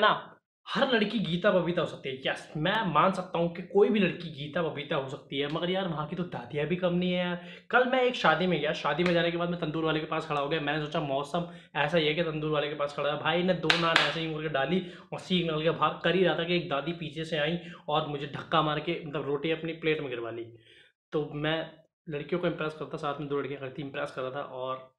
ना, हर लड़की गीता बबीता हो सकती है। यस मैं मान सकता हूँ कि कोई भी लड़की गीता बबीता हो सकती है, मगर यार वहाँ की तो दादियाँ भी कम नहीं है। यार कल मैं एक शादी में गया, शादी में जाने के बाद मैं तंदूर वाले के पास खड़ा हो गया। मैंने सोचा, मौसम ऐसा ही है कि तंदूर वाले के पास खड़ा है। भाई ने दो नान ऐसे ही करके डाली और सीख निकल के भाग कर ही रहा था कि एक दादी पीछे से आई और मुझे धक्का मार के मतलब रोटी अपनी प्लेट में गिरवा ली। तो मैं लड़कियों को इम्प्रेस करता, साथ में दो लड़कियाँ करती इम्प्रेस कर रहा था और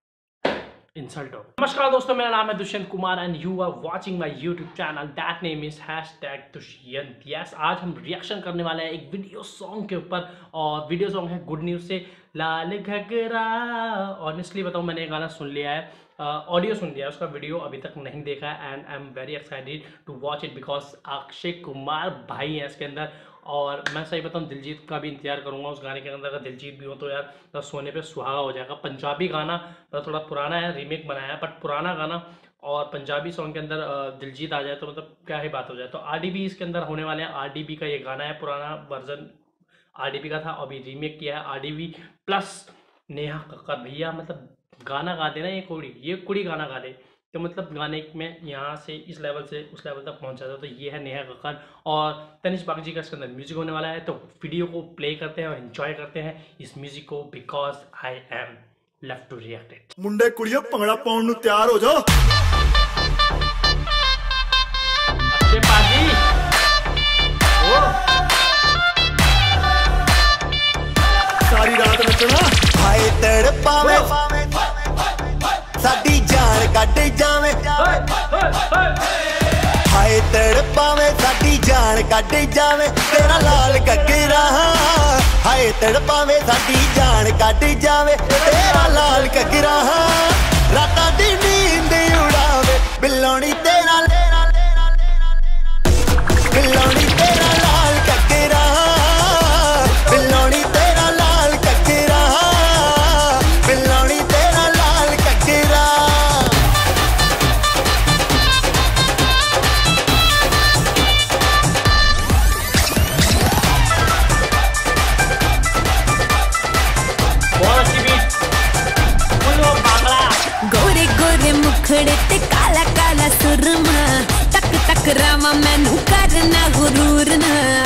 इंसल्ट हो। नमस्कार दोस्तों मेरा नाम है Dushyant Kumar and you are watching my YouTube channel that name is hashtag Dushyant. Yes आज हम रिएक्शन करने वाले हैं एक वीडियो सॉन्ग के ऊपर और वीडियो सॉन्ग है गुड न्यूज़ से लाल घगरा। ऑनेस्टली बताऊँ मैंने गाना सुन लिया है। ऑडियो uh, सुन लिया उसका वीडियो अभी तक नहीं देखा है and I am very excited to watch it because Akshay Kumar भाई हैं इसके अंदर। और मैं सही बताऊँ, दिलजीत का भी इंतज़ार करूँगा उस गाने के अंदर। अगर दिलजीत भी हो तो यार तो सोने पे सुहागा हो जाएगा। पंजाबी गाना मतलब थोड़ा पुराना है रीमेक बनाया है बट पुराना गाना। और पंजाबी सॉन्ग के अंदर दिलजीत आ जाए तो मतलब क्या ही बात हो जाए। तो आरडीबी इसके अंदर होने वाले हैं। आर का ये गाना है, पुराना वर्जन आरडीबी का था, अभी रीमेक किया है आरडीबी प्लस नेहा कक्कर भैया मतलब गाना गा देना, ये कुड़ी ये कुड़ी गाना गा दे। तो मतलब गाने में यहाँ से इस लेवल से उस लेवल तक पहुँचा था तो ये है नेहा कक्कर और तनिष बागजी का इसके अंदर म्यूज़िक होने वाला है। तो वीडियो को प्ले करते हैं और इन्जॉय करते हैं इस म्यूज़िक को because I am love to react it मुंडे कुड़ियो पंगड़ा पाउंड तैयार हो जाओ। सारी रात नचना। भाई तड़पावे ਕੱਢ ਜਾਵੇ, ਤੇਰਾ ਲਾਲ ਕੱਗਰਾ ਹਾਏ ਤੜਪਾਵੇ ਸਾਡੀ ਜਾਨ ਕੱਢ ਜਾਵੇ, ਤੇਰਾ ਲਾਲ ਕੱਗਰਾ ਰਾਤਾਂ ਦੀ ਕਾਲਾ ਸੁਰਮਾ ਟਕ ਟਕ ਮੈਨੂੰ ਕਰਨਾ ਗੁਰੂਰ ਨਾ।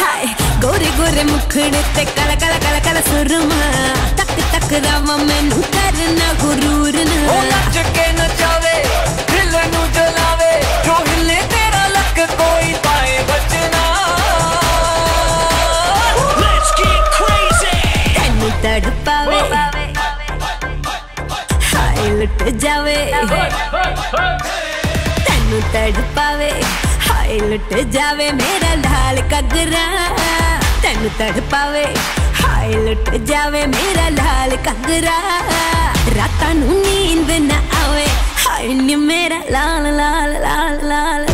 ਹਾਏ, ਗੋਰੇ ਗੋਰੇ ਮੁਖੜੇ ਤੇ ਕਾਲਾ ਕਾਲਾ ਕਾਲਾ ਕਾਲਾ ਸੁਰਮਾ। ਟਕ ਟਕ ਮੈਨੂੰ ਕਰਨਾ ਗੁਰੂਰ ਉਹ ਨੱਚ ਕੇ ਨਚਾਵੇ। ਲੁੱਟ ਜਾਵੇ ਤੈਨੂੰ ਤੜਪਾਵੇ ਹਾਏ ਲੁੱਟ ਜਾਵੇ ਮੇਰਾ ਲਾਲ ਕਗਰਾ ਤੈਨੂੰ ਤੜਪਾਵੇ ਹਾਏ ਲੁੱਟ ਜਾਵੇ ਮੇਰਾ ਲਾਲ ਕਗਰਾ ਰਾਤਾਂ ਨੂੰ ਨੀਂਦ ਨਾ ਆਵੇ ਹਾਏ ਨੀ ਮੇਰਾ ਲਾਲ ਲਾਲ ਲਾਲ ਲਾਲ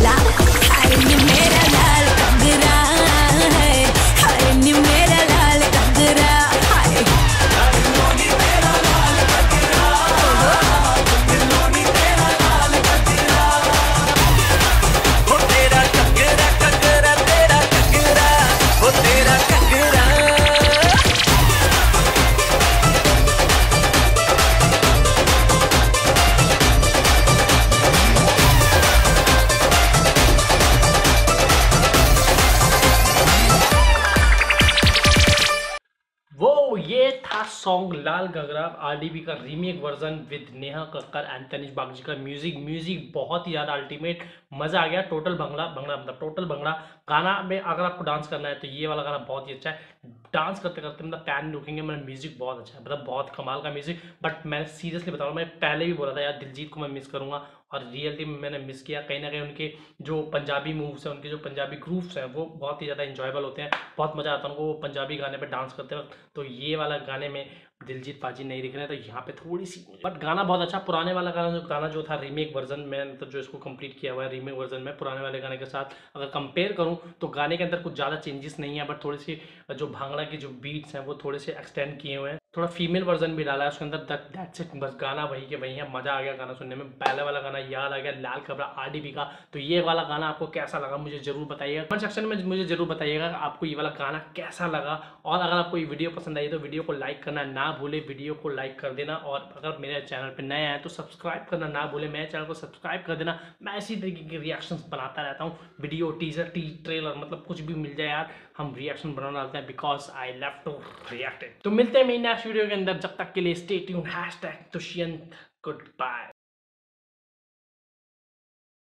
song Lal Ghaghra R D B का remake version with Neha Kakkar and Tanishk Bagchi का म्यूज़िक म्यूज़िक बहुत ही ज़्यादा अल्टीमेट मज़ा आ गया. टोटल भंगड़ा भंगड़ा मतलब टोटल भंगड़ा गाना में अगर आपको डांस करना है तो ये वाला गाना बहुत ही अच्छा है. डांस करते करते मतलब पैन रुकेंगे मेरा म्यूज़िक बहुत अच्छा है मतलब बहुत कमाल का म्यूज़िक बट मैं सीरियसली बता रहा हूँ, मैं पहले भी बोला था, यार दिलजीत को मैं मिस करूँगा। और रियलिटी में मैंने मिस किया, कहीं ना कहीं उनके जो पंजाबी मूव्स हैं, उनके जो पंजाबी ग्रूव्स हैं, वो बहुत ही ज़्यादा इंजॉयबल होते हैं, बहुत मज़ा आता है उनको, वो पंजाबी गाने पर डांस करते वक्त। तो ये वाला गाने में दिलजीत पाजी नहीं दिख रहे हैं तो यहाँ पे थोड़ी सी बट गाना बहुत अच्छा पुराने वाला गाना जो गाना जो था रीमेक वर्जन में तो जो इसको कंप्लीट किया हुआ है रीमेक वर्जन में, पुराने वाले गाने के साथ, अगर कंपेयर करूँ तो गाने के अंदर कुछ ज़्यादा चेंजेस नहीं है बट थोड़ी सी जो भांगड़ा के जो बीट्स हैं, वो थोड़े से एक्सटेंड किए हुए हैं। थोड़ा फीमेल वर्जन भी डाला है, उसके अंदर दैट्स इट बस गाना वही के वही है, मज़ा आ गया गाना सुनने में। पहले वाला गाना याद आ गया, लाल कपड़ा कबरा आरडीबी का। तो ये वाला गाना आपको कैसा लगा, मुझे ज़रूर बताइएगा। कमेंट सेक्शन में मुझे ज़रूर बताइएगा आपको ये वाला गाना कैसा लगा। और अगर आपको ये वीडियो पसंद आई तो वीडियो को लाइक करना ना भूले वीडियो को लाइक कर देना। और अगर मेरे चैनल पर नए आए तो सब्सक्राइब करना ना भूले, मेरे चैनल को सब्सक्राइब कर देना। मैं इसी तरीके के रिएक्शन बनाता रहता हूँ। वीडियो टीजर टी ट्रेलर मतलब कुछ भी मिल जाए यार, हम रिएक्शन बनाना डालते हैं because I love to react तो मिलते हैं मेरी नेक्स्ट वीडियो के अंदर जब तक के लिए stay tune hashtag Dushyant good bye